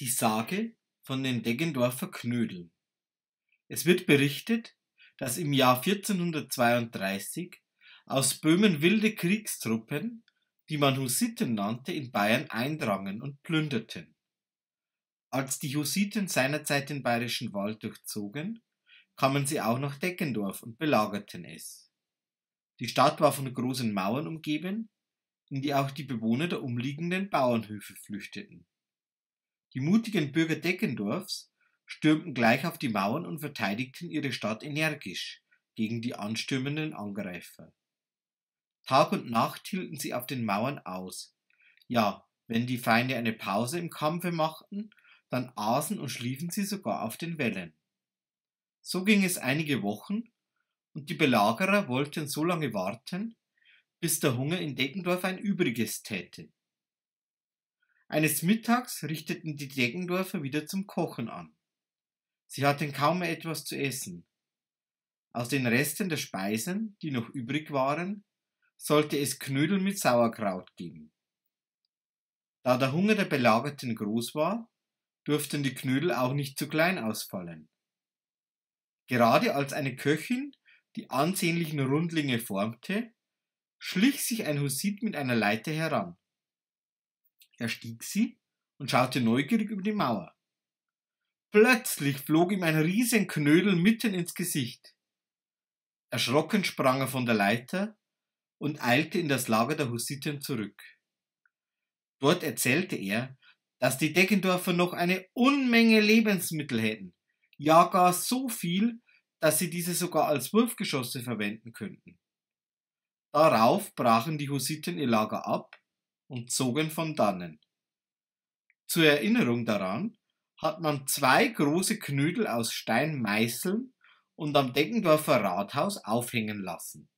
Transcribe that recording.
Die Sage von den Deggendorfer Knödeln. Es wird berichtet, dass im Jahr 1432 aus Böhmen wilde Kriegstruppen, die man Hussiten nannte, in Bayern eindrangen und plünderten. Als die Hussiten seinerzeit den bayerischen Wald durchzogen, kamen sie auch nach Deggendorf und belagerten es. Die Stadt war von großen Mauern umgeben, in die auch die Bewohner der umliegenden Bauernhöfe flüchteten. Die mutigen Bürger Deckendorfs stürmten gleich auf die Mauern und verteidigten ihre Stadt energisch gegen die anstürmenden Angreifer. Tag und Nacht hielten sie auf den Mauern aus. Ja, wenn die Feinde eine Pause im Kampfe machten, dann aßen und schliefen sie sogar auf den Wellen. So ging es einige Wochen, und die Belagerer wollten so lange warten, bis der Hunger in Deckendorf ein Übriges täte. Eines Mittags richteten die Deggendorfer wieder zum Kochen an. Sie hatten kaum mehr etwas zu essen. Aus den Resten der Speisen, die noch übrig waren, sollte es Knödel mit Sauerkraut geben. Da der Hunger der Belagerten groß war, durften die Knödel auch nicht zu klein ausfallen. Gerade als eine Köchin die ansehnlichen Rundlinge formte, schlich sich ein Hussit mit einer Leiter heran. Er stieg sie und schaute neugierig über die Mauer. Plötzlich flog ihm ein Riesenknödel mitten ins Gesicht. Erschrocken sprang er von der Leiter und eilte in das Lager der Hussiten zurück. Dort erzählte er, dass die Deggendorfer noch eine Unmenge Lebensmittel hätten, ja gar so viel, dass sie diese sogar als Wurfgeschosse verwenden könnten. Darauf brachen die Hussiten ihr Lager ab und zogen von dannen. Zur Erinnerung daran hat man zwei große Knödel aus Stein meißeln und am Deckendorfer Rathaus aufhängen lassen.